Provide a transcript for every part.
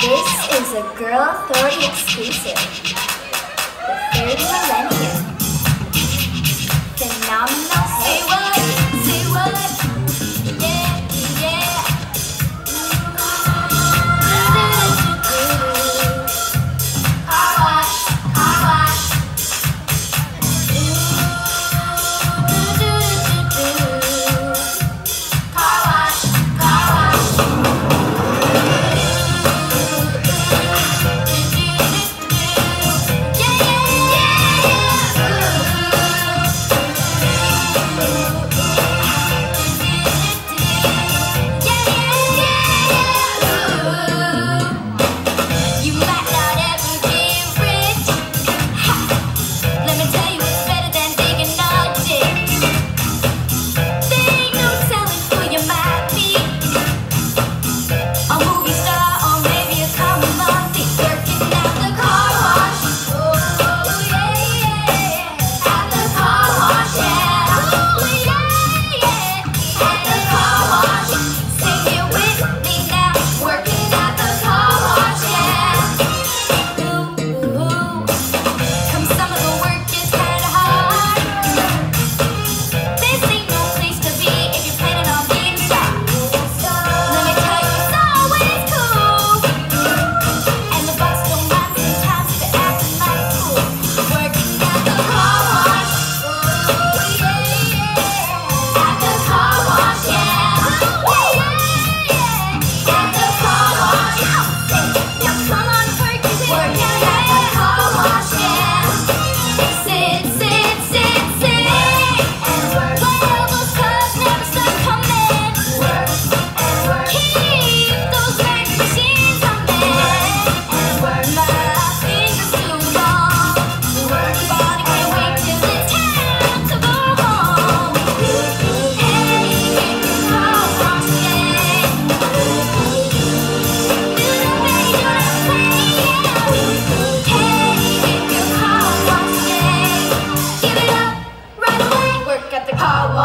This is a Girl Authority exclusive. The 30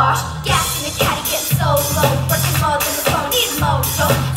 bar. Gas in the caddy gets so low. Working more than the phone needs mojo.